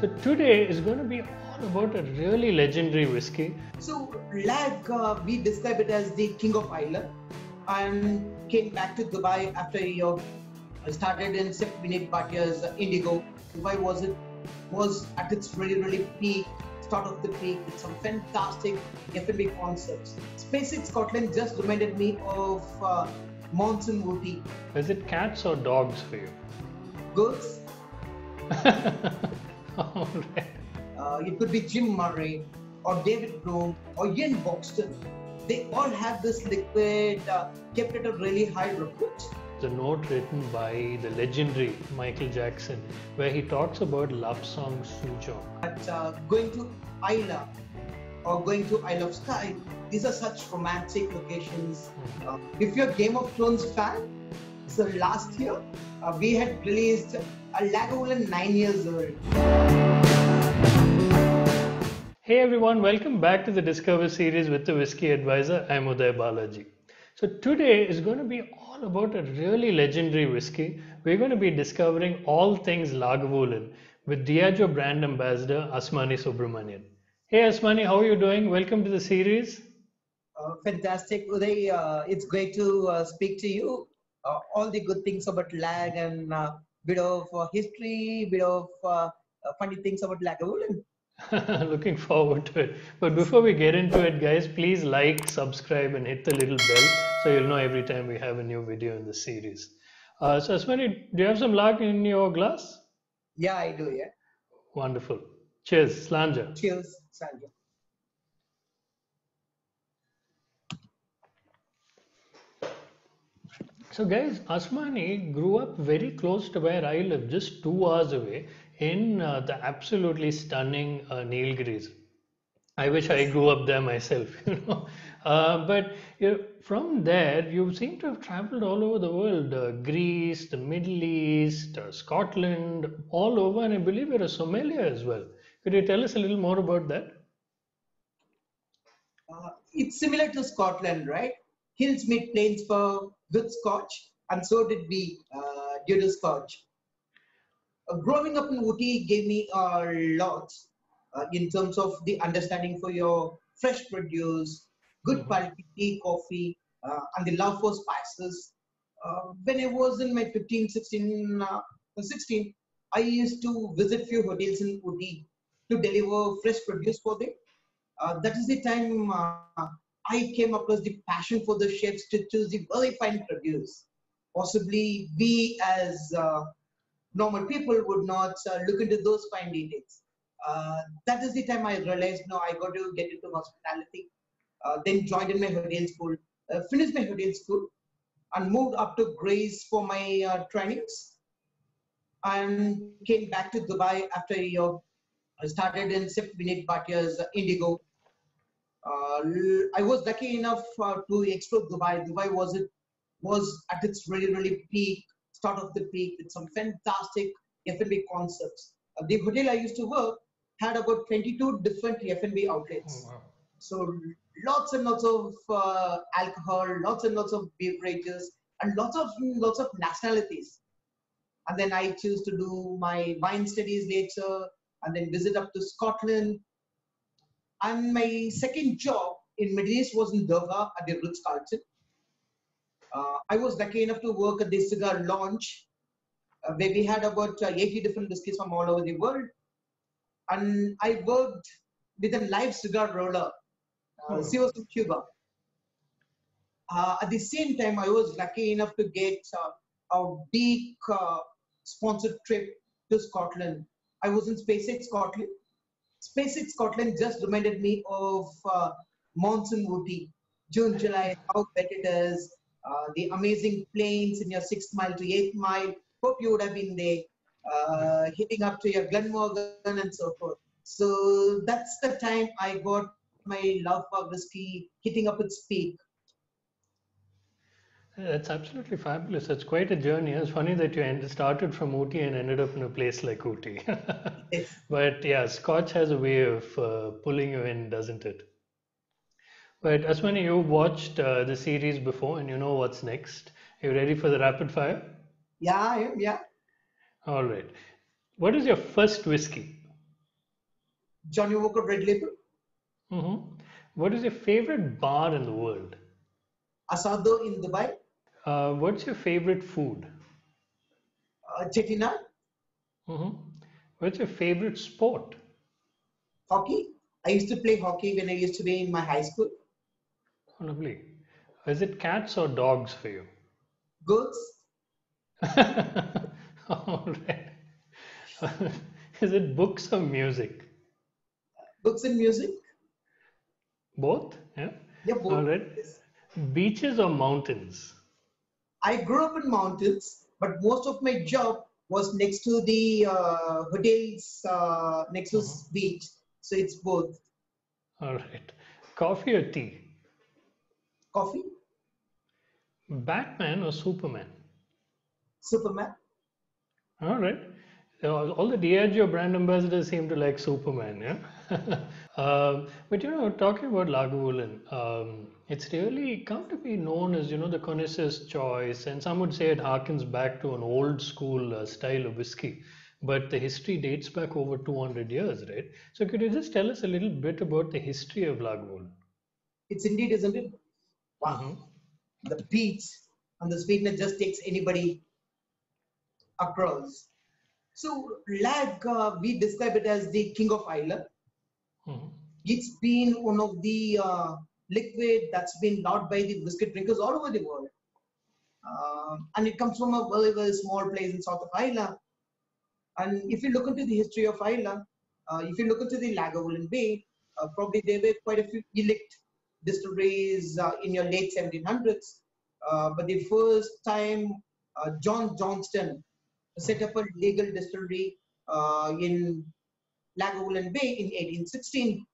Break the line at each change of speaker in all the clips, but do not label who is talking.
So today is going to be all about a really legendary whiskey.
So, Lag, uh, we describe it as the king of Islay, and came back to Dubai after a year. I started in Sip Vineet Bhatia's Indigo. Dubai was it was at its really really peak, start of the peak with some fantastic F&B concepts. Speyside Scotland just reminded me of uh, Monsoon.
Is it cats or dogs for you?
Girls,
all right.
uh, it could be Jim Murray or David Broom or Ian Buxton. They all have this liquid uh, kept at a really high repute.
The note written by the legendary Michael Jackson, where he talks about Lapsang Souchong.
But uh, going to Islay or going to Isle of Skye, these are such romantic locations. Uh, if you're a Game of Thrones fan, so last year uh, we had released a Lagavulin nine years old.
Hey everyone, welcome back to the Discover series with the Whiskey Advisor. I'm Uday Balaji. So today is going to be all about a really legendary whiskey. We're going to be discovering all things Lagavulin with Diageo brand ambassador Asmani Subramanian. Hey Asmani, how are you doing? Welcome to the series.
Uh, fantastic, Uday. Uh, it's great to uh, speak to you. Uh, all the good things about Lag and uh, bit of uh, history, bit of uh, uh, funny things about Lagavulin.
Looking forward to it. But before we get into it, guys, please like, subscribe, and hit the little bell so you'll know every time we have a new video in the series. Uh, so, Asmani, do you have some luck in your glass?
Yeah, I do. Yeah.
Wonderful. Cheers, Slàinte.
Cheers, Sandra.
So, guys, Asmani grew up very close to where I live, just two hours away, in uh, the absolutely stunning uh, Nilgiris. I wish I grew up there myself, you know. Uh, but you know, from there, you seem to have traveled all over the world uh, Greece, the Middle East, uh, Scotland, all over, and I believe you're a sommelier as well. Could you tell us a little more about that?
Uh, it's similar to Scotland, right? Hills meet plains for good Scotch, and so did we uh, due to Scotch. Uh, growing up in Ooty gave me a lot uh, in terms of the understanding for your fresh produce, good
Mhm.
quality tea, coffee, uh, and the love for spices. Uh, when I was in my 15, 16, uh, 16, I used to visit few hotels in Ooty to deliver fresh produce for them. Uh, that is the time uh, I came across the passion for the chefs to choose the very fine produce. Possibly we as uh, normal people would not uh, look into those fine details. Uh, that is the time I realized, no, I got to get into hospitality. Uh, then joined in my hotel school, uh, finished my hotel school, and moved up to Greece for my uh, trainings, and came back to Dubai after a year. I started in Sip Vineet Bhatia's Indigo. Uh, I was lucky enough uh, to explore Dubai. Dubai was it was at its really really peak, start of the peak with some fantastic F&B concepts. Uh, the hotel I used to work had about 22 different F&B outlets.
wow.
So lots and lots of uh, alcohol, lots and lots of beverages, and lots of lots of nationalities. And then I choose to do my wine studies later, and then visit up to Scotland. And my second job in Middle East was in Doha at the Ritz Carlton. Uh, I was lucky enough to work at the cigar launch, uh, where we had about uh, 80 different whiskies from all over the world. And I worked with a live cigar roller uh,
Oh.
was from Cuba. Uh, at the same time, I was lucky enough to get uh, a big uh, sponsored trip to Scotland. I was in Speyside Scotland. Speyside Scotland just reminded me of uh, Monsoon Ooty, June, July, how wet it is, uh, the amazing plains in your sixth mile to eighth mile. Hope you would have been there, uh, hitting up to your Glenmorgan and so forth. So that's the time I got my love for whiskey hitting up its peak.
That's absolutely fabulous. It's quite a journey. It's funny that you end, started from Ooty and ended up in a place like Ooty.
Yes.
But yeah, Scotch has a way of uh, pulling you in, doesn't it? But Asmani, you've watched uh, the series before and you know what's next. Are You ready for the rapid fire?
Yeah, I am. Yeah.
All right. What is your first whiskey?
Johnnie Walker Red Label,
hmm What is your favorite bar in the world?
Asado in Dubai,
Uh, what's your favorite food?
uh, Chettinad,
hmm What's your favorite sport?
hockey. I used to play hockey when I used to be in my high school.
Oh, lovely. Is it cats or dogs for you?
Girls,
All right. Is it books or music?
books and music.
Both? Yeah.
Yeah, both.
All right. Beaches or mountains?
I grew up in mountains, but most of my job was next to the uh, hotels, uh, next to
Mhm.
beach. So it's both
All right. Coffee or tea?
coffee,
Batman or Superman?
Superman.
All right. Uh, All the Diageo brand ambassadors seem to like Superman, yeah? Um, but you know, talking about Lagavulin, um, it's really come to be known as, you know, the connoisseur's choice, and some would say it harkens back to an old school uh, style of whiskey. But the history dates back over 200 years, right? So could you just tell us a little bit about the history of Lagavulin?
It's indeed, isn't it? Wow.
Mhm.
The peach and the sweetness just takes anybody across. So, lag, uh, we describe it as the king of Islay.
Mhm.
It's been one of the uh, liquid that's been loved by the whiskey drinkers all over the world. Um, and it comes from a very, very small place in south of Islay. And if you look into the history of Islay, uh, if you look into the Lagavulin Bay, uh, probably there were quite a few elect distilleries uh, in your late 1700s. Uh, but the first time uh, John Johnston set up a legal distillery uh, in Lagavulin Bay in 1816.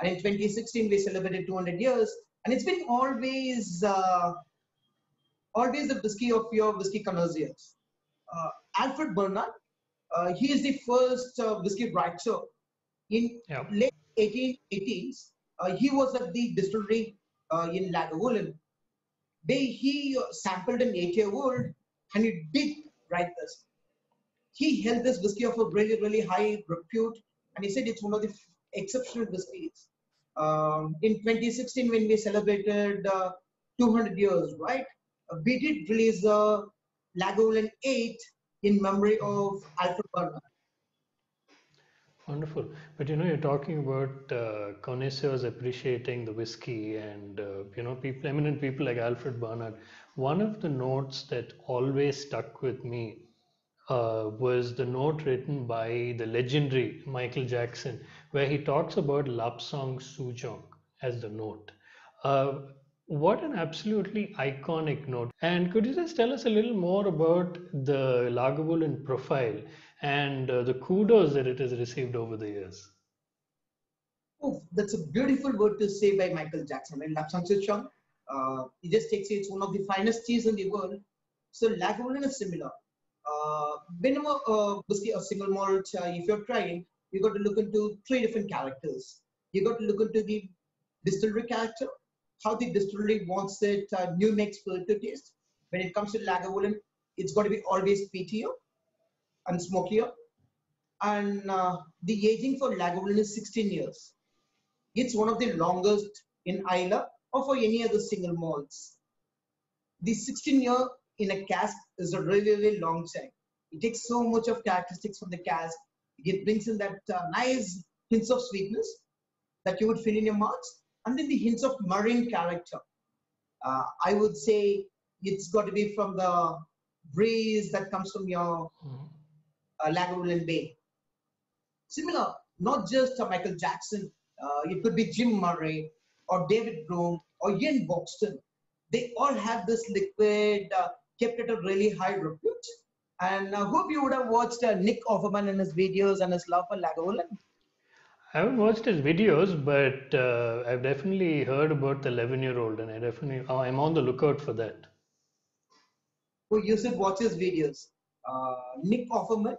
And in 2016, we celebrated 200 years. And it's been always, uh, always the whiskey of your whiskey connoisseurs. Uh, Alfred Barnard, uh, he is the first uh, whiskey writer in
Yeah.
late 1880s. Uh, he was at the distillery uh, in Lagavulin. They, he sampled an eight-year-old and he did write this. He held this whiskey of a really, really high repute and he said it's one of the exceptional whiskeys. Um, in 2016, when we celebrated uh, 200 years, right, we did release a Lagavulin 8 in memory of Alfred Barnard.
Wonderful. But you know, you're talking about uh, connoisseurs appreciating the whiskey and, uh, you know, people, eminent people like Alfred Barnard. One of the notes that always stuck with me uh, was the note written by the legendary Michael Jackson, where he talks about Lapsang Souchong as the note. Uh, what an absolutely iconic note. And could you just tell us a little more about the Lagavulin profile and uh, the kudos that it has received over the years?
Oh, that's a beautiful word to say by Michael Jackson. And Lapsang Souchong, uh, just takes it, it's one of the finest teas in the world. So Lagavulin is similar. Uh, whenever uh, whiskey or single malt, uh, if you're trying, you got to look into three different characters. You got to look into the distillery character, how the distillery wants it uh, new make spirit to taste. When it comes to Lagavulin, it's got to be always peatier and smokier. And uh, the aging for Lagavulin is 16 years. It's one of the longest in Islay or for any other single malts. The 16 year in a cask is a really, really long time. It takes so much of characteristics from the cask. It brings in that uh, nice hints of sweetness that you would feel in your mouth, and then the hints of marine character. Uh, I would say it's got to be from the breeze that comes from your
Mhm.
uh, Lagavulin Bay. Similar, not just uh, Michael Jackson, uh, it could be Jim Murray or David Broom or Ian Buxton. They all have this liquid uh, kept at a really high repute. And I hope you would have watched uh, Nick Offerman in his videos and his love for Lagavulin.
I haven't watched his videos, but uh, I've definitely heard about the 11 year old, and I definitely, oh, I'm on the lookout for that.
who you should watch his videos. Uh, Nick Offerman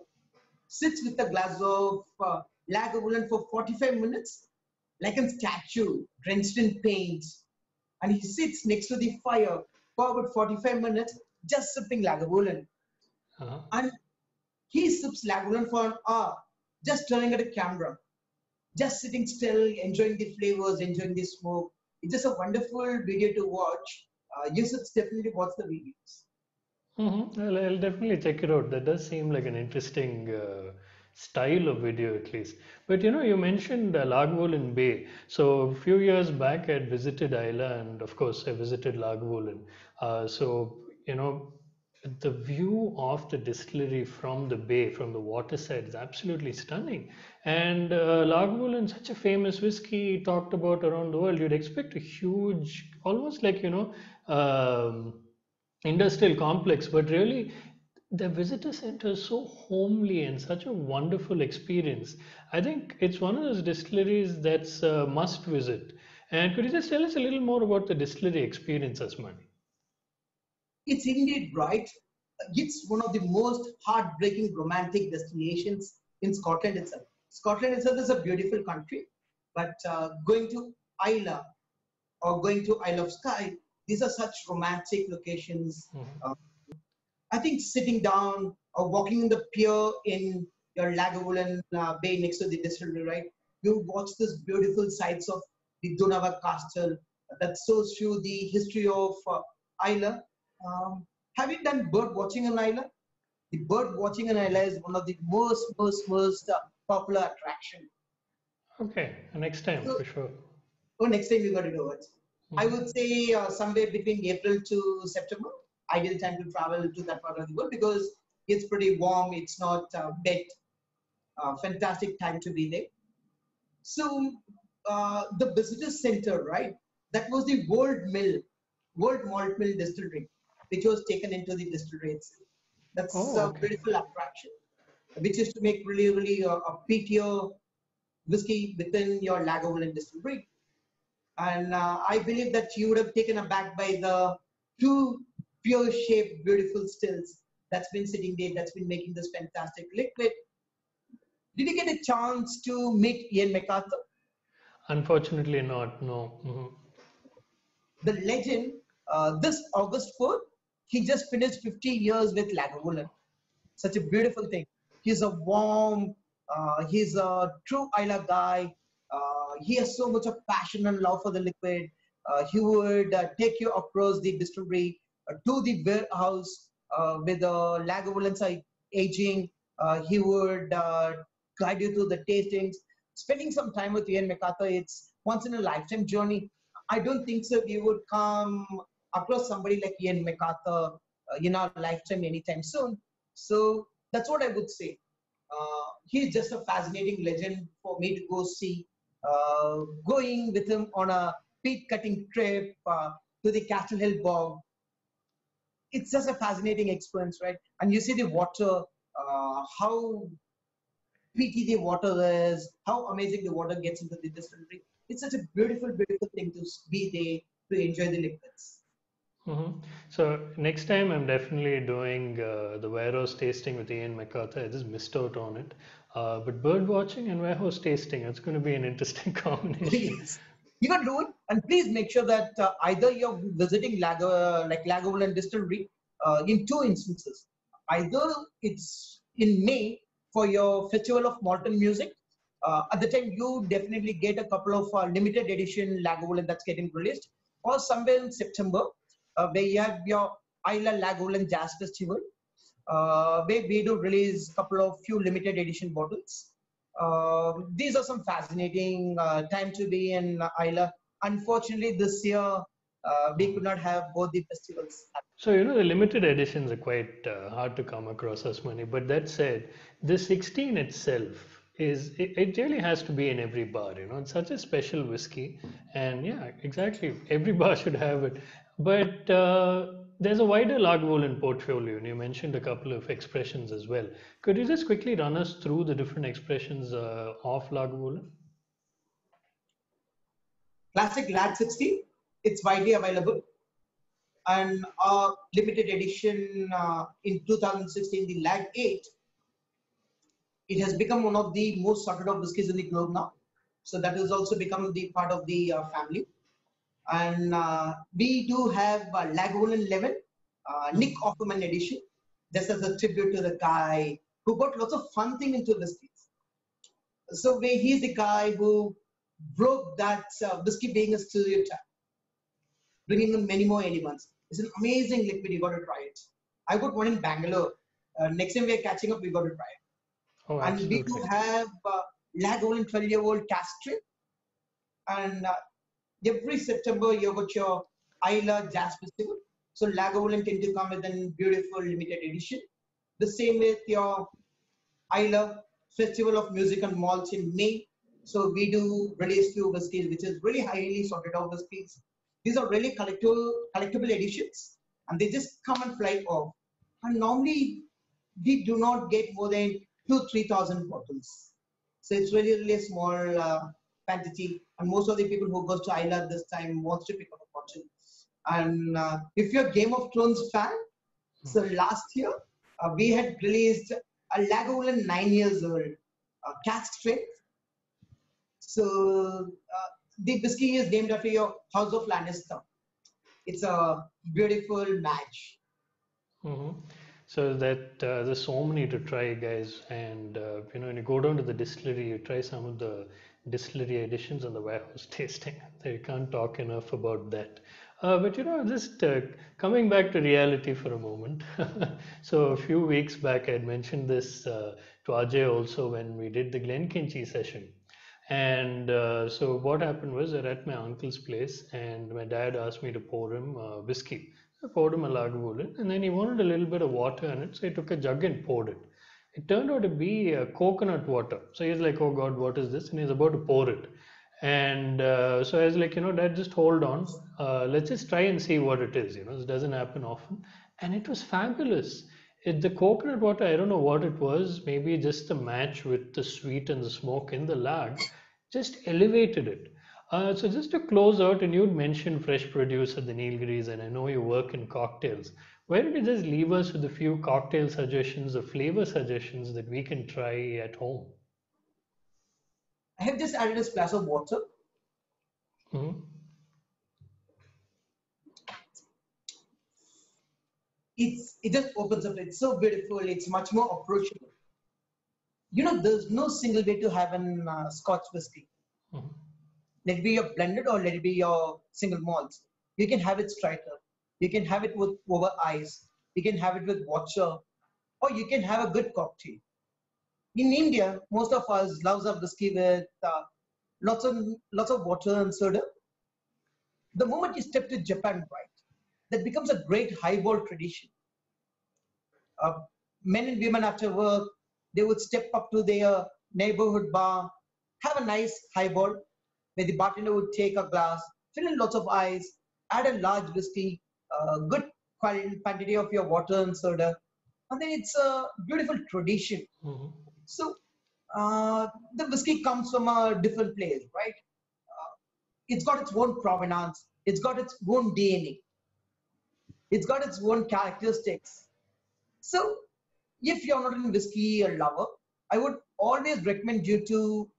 sits with a glass of uh, Lagavulin for 45 minutes, like a statue, drenched in paint. And he sits next to the fire for about 45 minutes, just sipping Lagavulin.
Uh-huh.
And he sips Lagavulin for an hour, just staring at a camera. just sitting still, enjoying the flavors, enjoying the smoke. It's just a wonderful video to watch. Uh, you should definitely watch the videos.
Mm-hmm. I'll, I'll definitely check it out. That does seem like an interesting uh, style of video, at least. But you know, you mentioned uh, Lagavulin Bay. So a few years back, I had visited Islay, and of course, I visited Lagavulin. Uh, so you know, the view of the distillery from the bay, from the waterside, is absolutely stunning. And uh, Lagavulin, such a famous whiskey talked about around the world, you'd expect a huge, almost like you know. Um, industrial complex, but really the visitor center is so homely and such a wonderful experience. I think it's one of those distilleries that's a must visit. And could you just tell us a little more about the distillery experience, Asmani?
It's indeed right. It's one of the most heartbreaking romantic destinations in Scotland itself. Scotland itself is a beautiful country, but uh, going to Islay or going to Isle of Skye, these are such romantic locations.
Mhm.
Uh, I think sitting down or walking in the pier in your Lagavulin uh, Bay next to the distillery, right? You watch this beautiful sights of the Dunyvaig Castle that shows you the history of uh, Islay. Um, have you done bird watching in Islay? The bird watching in Islay is one of the most, most, most uh, popular attraction.
Okay, next time
So-
for sure.
Oh, next time you got to do it. I
Mhm.
would say uh, somewhere between April to September, ideal time to travel to that part of the world because it's pretty warm. It's not uh, wet. Uh, fantastic time to be there. So uh, the visitor center, right? That was the World Mill, World Malt Mill Distillery, which was taken into the distillery itself. That's
Oh,
a beautiful attraction, which is to make really, really uh, a PTO whiskey within your Lagavulin distillery. And uh, I believe that you would have taken aback by the two pure shaped, beautiful stills that's been sitting there, that's been making this fantastic liquid. Did you get a chance to meet Ian MacArthur?
Unfortunately, not. No. Mhm.
The legend, uh, this August 4th, he just finished 50 years with Lagavulin. Such a beautiful thing. He's a warm, uh, he's a true Islay guy. Uh, he has so much of passion and love for the liquid. Uh, he would uh, take you across the distillery to the warehouse uh, with the Lagavulin aging. Uh, he would uh, guide you through the tastings. Spending some time with Ian MacArthur, it's once in a lifetime journey. I don't think so. We would come across somebody like Ian MacArthur in our lifetime anytime soon. So that's what I would say. Uh, he's just a fascinating legend for me to go see. Uh, going with him on a peat cutting trip uh, to the Castle Hill Bog. It's just a fascinating experience, right? And you see the water, uh, how peaty the water is, how amazing the water gets into the distillery. It's such a beautiful, beautiful thing to be there to enjoy the liquids.
Mhm. So next time I'm definitely doing uh, the warehouse tasting with Ian MacArthur. I just missed out on it. Uh, but bird watching and warehouse tasting, it's going to be an interesting combination.
Please, you can do it, and please make sure that uh, either you're visiting Lago, like Lagavulin Distillery uh, in two instances. Either it's in May for your Festival of Malton Music. Uh, at the time, you definitely get a couple of uh, limited edition Lagavulin that's getting released, or somewhere in September uh, where you have your Islay Lagavulin Jazz Festival, uh, where we do release a couple of few limited edition bottles. Uh, these are some fascinating uh, time to be in Islay. Unfortunately, this year uh, we could not have both the festivals.
So, you know, the limited editions are quite uh, hard to come across Asmani. But that said, the 16 itself is, it, it really has to be in every bar, you know, it's such a special whiskey. And yeah, exactly, every bar should have it. But uh, there's a wider Lagavulin portfolio, and you mentioned a couple of expressions as well. Could you just quickly run us through the different expressions uh, of Lagavulin?
Classic Lag 60, it's widely available. And our limited edition uh, in 2016, the Lag 8, it has become one of the most sought of whiskies in the globe now. So that has also become the part of the uh, family. And uh, we do have uh, Lagavulin 11, uh, Nick Offerman edition, just as a tribute to the guy who got lots of fun thing into whiskeys. So he's the guy who broke that uh, whiskey being a stereotype, bringing in many more elements. It's an amazing liquid. You got to try it. I got one in Bangalore. Uh, next time we're catching up, we got to try it.
Oh,
and we do have uh, Lagavulin 12 year old cask strip. And uh, every September, you got your Islay Jazz Festival. So Lagavulin tend to come with a beautiful limited edition. The same with your Islay Festival of Music and Malts in May. So we do release few whiskies, which is really highly sorted out whiskies. These are really collectible, collectible editions, and they just come and fly off. And normally, we do not get more than two, three thousand bottles. So it's really, really a small uh, quantity. And most of the people who goes to Islay this time wants to pick up a bottle. And uh, if you're a Game of Thrones fan, so last year uh, we had released a Lagavulin nine years old uh, cask strength. So uh, the whiskey is named after your House of Lannister. It's a beautiful match.
hmm So that uh, there's so many to try, guys, and uh, you know, when you go down to the distillery, you try some of the distillery editions and the warehouse tasting. So You can't talk enough about that. Uh, but you know, just uh, coming back to reality for a moment. so a few weeks back, I had mentioned this uh, to Ajay also when we did the Glenkinchie session. And uh, so what happened was I at my uncle's place, and my dad asked me to pour him uh, whiskey. I poured him a Lagavulin, and then he wanted a little bit of water in it, so he took a jug and poured it. It turned out to be uh, coconut water. So he's like, "Oh God, what is this?" And he's about to pour it. And uh, so I was like, you know, Dad, just hold on. Uh, let's just try and see what it is. You know, this doesn't happen often. And it was fabulous. It, the coconut water, I don't know what it was. Maybe just the match with the sweet and the smoke in the lag just elevated it. Uh, so just to close out, and you'd mentioned fresh produce at the Nilgiris, and I know you work in cocktails. Why don't you just leave us with a few cocktail suggestions or flavor suggestions that we can try at home?
I have just added a splash of water.
Mhm.
It's it just opens up. It's so beautiful. It's much more approachable. You know, there's no single way to have an uh, Scotch whiskey.
Mhm.
Let it be your blended or let it be your single malts. You can have it straighter. You can have it with over ice. You can have it with water, or you can have a good cocktail. In India, most of us loves our whiskey with uh, lots of lots of water and soda. The moment you step to Japan, right, that becomes a great highball tradition. Uh, men and women after work, they would step up to their neighborhood bar, have a nice highball, where the bartender would take a glass, fill in lots of ice, add a large whiskey, uh, good quality quantity of your water and soda, and then it's a beautiful tradition.
Mhm.
So uh, the whiskey comes from a different place, right? Uh, it's got its own provenance. It's got its own DNA. It's got its own characteristics. So if you're not a whiskey lover, I would always recommend you to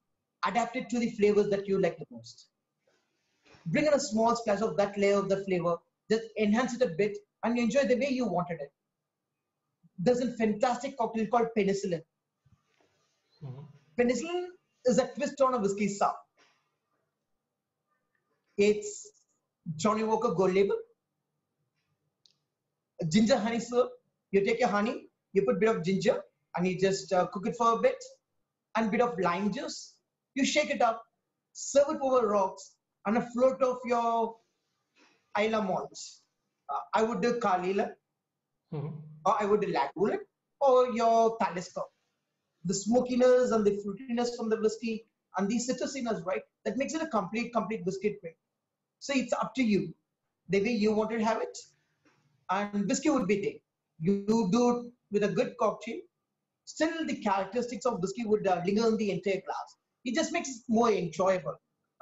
adapt it to the flavors that you like the most. Bring in a small splash of that layer of the flavor, just enhance it a bit, and enjoy the way you wanted it. There's a fantastic cocktail called penicillin.
Mhm.
Penicillin is a twist on a whiskey sour. It's Johnnie Walker Gold Label. Ginger honey syrup. You take your honey, you put a bit of ginger, and you just uh, cook it for a bit, and a bit of lime juice. You shake it up, serve it over rocks, and a float of your Islay malts. Uh, I would do Caol Ila,
Mhm.
or I would do Lagavulin, or your Talisker the smokiness and the fruitiness from the whiskey and the citrusiness, right? That makes it a complete, complete whiskey drink. So it's up to you, the way you want to have it. And whiskey would be there. You do with a good cocktail. Still, the characteristics of whiskey would uh, linger in the entire glass. It just makes it more enjoyable.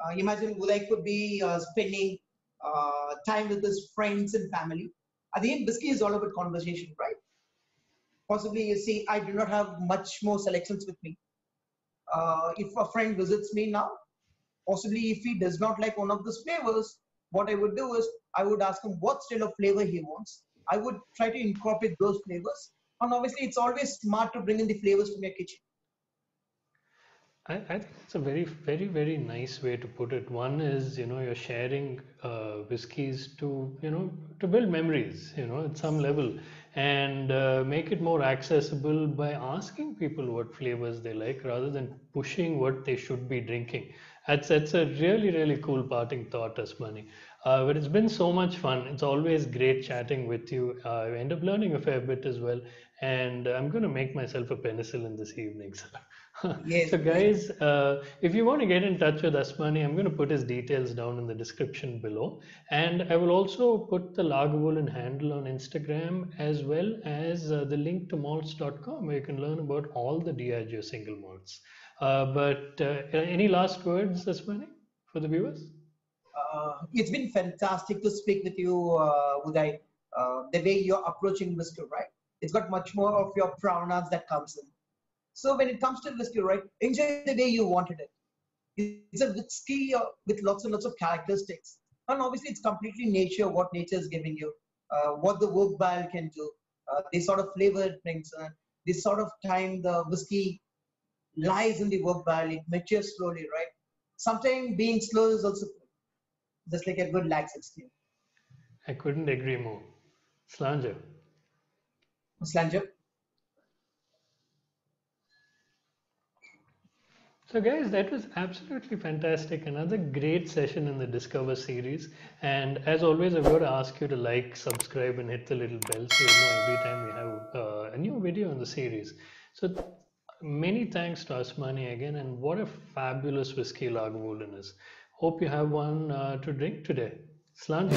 Uh, imagine Uday could be uh, spending uh, time with his friends and family. At the end, whiskey is all about conversation, right? possibly you see i do not have much more selections with me uh, if a friend visits me now possibly if he does not like one of those flavors what i would do is i would ask him what style of flavor he wants i would try to incorporate those flavors and obviously it's always smart to bring in the flavors from your kitchen
I, I think it's a very, very, very nice way to put it. One is, you know, you're sharing uh, whiskeys to, you know, to build memories, you know, at some level, and uh, make it more accessible by asking people what flavors they like rather than pushing what they should be drinking. That's that's a really, really cool parting thought, Asmani. Uh, but it's been so much fun. It's always great chatting with you. Uh, I end up learning a fair bit as well, and I'm going to make myself a penicillin this evening. So.
Yes,
so guys uh, if you want to get in touch with asmani i'm going to put his details down in the description below and i will also put the lagavulin handle on instagram as well as uh, the link to malts.com where you can learn about all the diageo single malts uh, but uh, any last words asmani for the viewers
uh, it's been fantastic to speak with you, uh, Uday. Uh, the way you're approaching Mr. right? It's got much more of your pronouns that comes in. So when it comes to whiskey, right, enjoy the way you wanted it. It's a whiskey uh, with lots and lots of characteristics. And obviously, it's completely nature, what nature is giving you, uh, what the work barrel can do, uh, the sort of flavor it brings, uh, this sort of time the whiskey lies in the work barrel, it matures slowly, right? Sometimes being slow is also just like a good lag 16.
i couldn't agree more
slàinte
So, guys, that was absolutely fantastic. Another great session in the Discover series. And as always, I've got to ask you to like, subscribe, and hit the little bell so you know every time we have uh, a new video in the series. So, many thanks to Asmani again, and what a fabulous whiskey Lagavulin is. Hope you have one uh, to drink today. Slàinte.